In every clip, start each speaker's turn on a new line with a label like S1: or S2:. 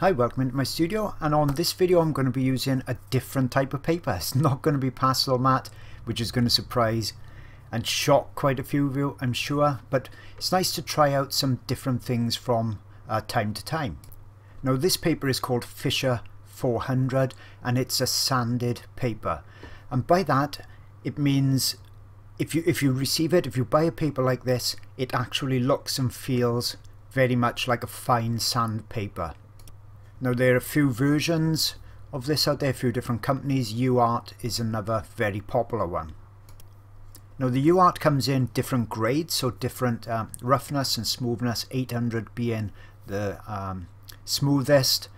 S1: Hi, welcome into my studio and on this video I'm going to be using a different type of paper. It's not going to be Pastelmat which is going to surprise and shock quite a few of you I'm sure but it's nice to try out some different things from uh, time to time. Now this paper is called Fisher 400 and it's a sanded paper and by that it means if you if you receive it if you buy a paper like this it actually looks and feels very much like a fine sandpaper. Now there are a few versions of this out there, a few different companies. UArt is another very popular one. Now the UArt comes in different grades, so different um, roughness and smoothness, 800 being the um, smoothest.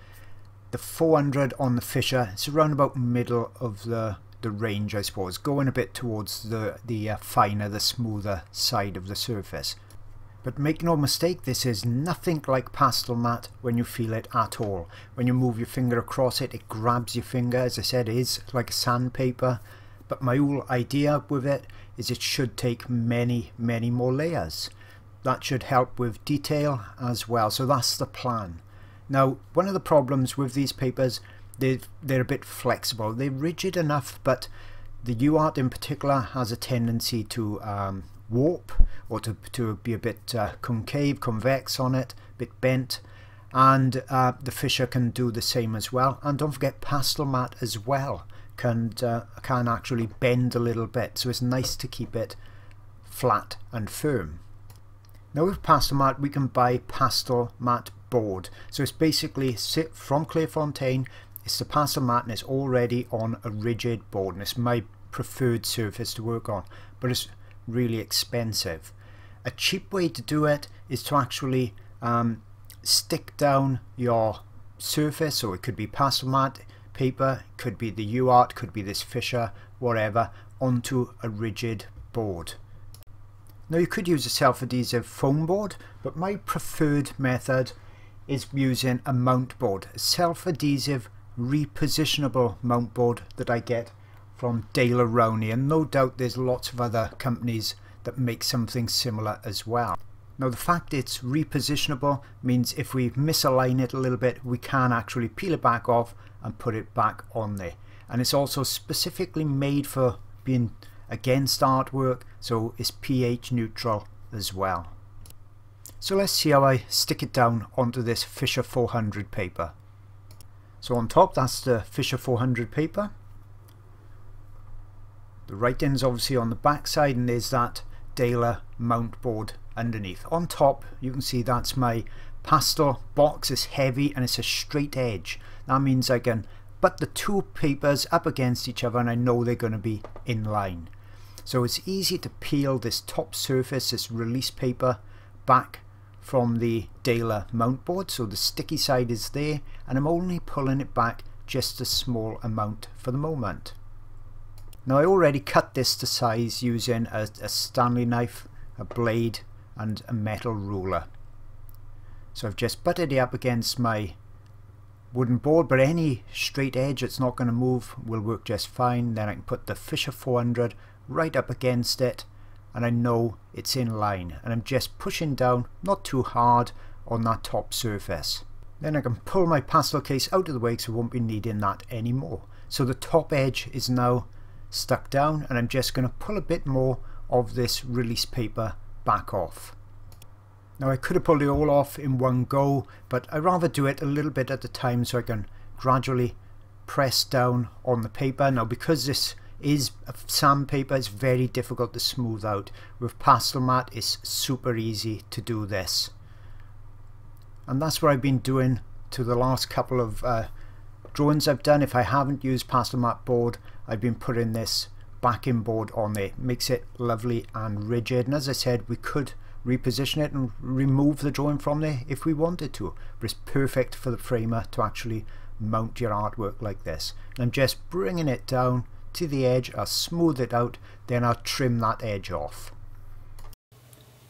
S1: The 400 on the Fisher, it's around about middle of the, the range I suppose, going a bit towards the, the uh, finer, the smoother side of the surface. But make no mistake, this is nothing like Pastelmat when you feel it at all. When you move your finger across it, it grabs your finger. As I said, it is like sandpaper. But my whole idea with it is it should take many, many more layers. That should help with detail as well. So that's the plan. Now, one of the problems with these papers, they're, they're a bit flexible. They're rigid enough, but the UArt in particular has a tendency to um, warp or to, to be a bit uh, concave, convex on it, a bit bent. And uh, the Fisher can do the same as well. And don't forget Pastelmat as well can, uh, can actually bend a little bit. So it's nice to keep it flat and firm. Now with Pastelmat we can buy Pastelmat board. So it's basically sit from Clairefontaine it's the Pastelmat and it's already on a rigid board. And it's my preferred surface to work on. But it's really expensive. A cheap way to do it is to actually um, stick down your surface, so it could be Pastelmat paper, could be the UArt, could be this Fisher, whatever, onto a rigid board. Now you could use a self-adhesive foam board, but my preferred method is using a mount board, a self-adhesive repositionable mount board that I get from Daler-Rowney and no doubt there's lots of other companies that make something similar as well. Now the fact it's repositionable means if we misalign it a little bit we can actually peel it back off and put it back on there and it's also specifically made for being against artwork so it's pH neutral as well. So let's see how I stick it down onto this Fisher 400 paper. So on top that's the Fisher 400 paper the writing's obviously on the back side and there's that Daler mount board underneath. On top you can see that's my pastel box. It's heavy and it's a straight edge. That means I can put the two papers up against each other and I know they're going to be in line. So it's easy to peel this top surface, this release paper, back from the Daler mount board. So the sticky side is there and I'm only pulling it back just a small amount for the moment. Now I already cut this to size using a, a Stanley knife, a blade and a metal ruler. So I've just butted it up against my wooden board but any straight edge that's not going to move will work just fine. Then I can put the Fisher 400 right up against it and I know it's in line and I'm just pushing down not too hard on that top surface. Then I can pull my pastel case out of the way so I won't be needing that anymore. So the top edge is now stuck down and I'm just going to pull a bit more of this release paper back off. Now I could have pulled it all off in one go but I rather do it a little bit at a time so I can gradually press down on the paper. Now because this is sandpaper it's very difficult to smooth out. With Pastelmat it's super easy to do this. And that's what I've been doing to the last couple of uh, drawings I've done. If I haven't used Pastelmat board I've been putting this backing board on there makes it lovely and rigid. And as I said we could reposition it and remove the drawing from there if we wanted to. But it's perfect for the framer to actually mount your artwork like this. And I'm just bringing it down to the edge. I'll smooth it out. Then I'll trim that edge off.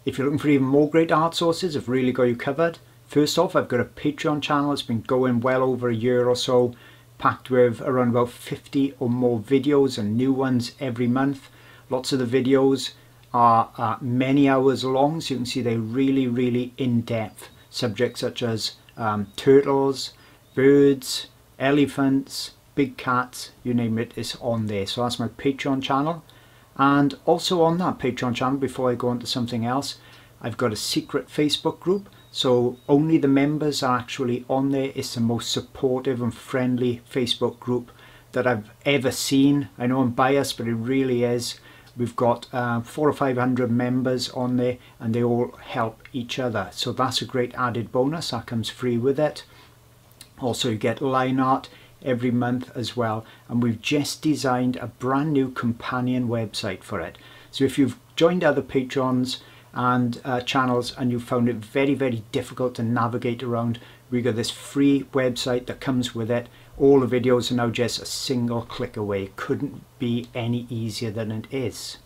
S1: If you're looking for even more great art sources I've really got you covered first off I've got a Patreon channel. It's been going well over a year or so packed with around about 50 or more videos and new ones every month. Lots of the videos are uh, many hours long, so you can see they're really, really in-depth. Subjects such as um, turtles, birds, elephants, big cats, you name it, it's on there. So that's my Patreon channel. And also on that Patreon channel, before I go on to something else, I've got a secret Facebook group. So only the members are actually on there. It's the most supportive and friendly Facebook group that I've ever seen. I know I'm biased, but it really is. We've got uh, four or five hundred members on there and they all help each other. So that's a great added bonus. That comes free with it. Also, you get line art every month as well. And we've just designed a brand new companion website for it. So if you've joined other patrons and uh, channels and you found it very, very difficult to navigate around, we got this free website that comes with it. All the videos are now just a single click away. Couldn't be any easier than it is.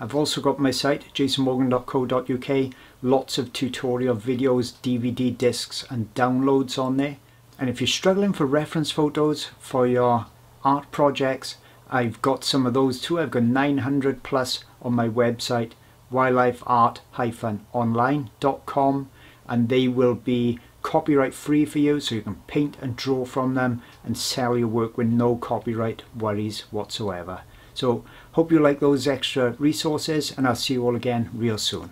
S1: I've also got my site jasonmorgan.co.uk lots of tutorial videos DVD discs and downloads on there and if you're struggling for reference photos for your art projects, I've got some of those too. I've got 900 plus on my website, wildlifeart-online.com, and they will be copyright free for you so you can paint and draw from them and sell your work with no copyright worries whatsoever. So hope you like those extra resources and I'll see you all again real soon.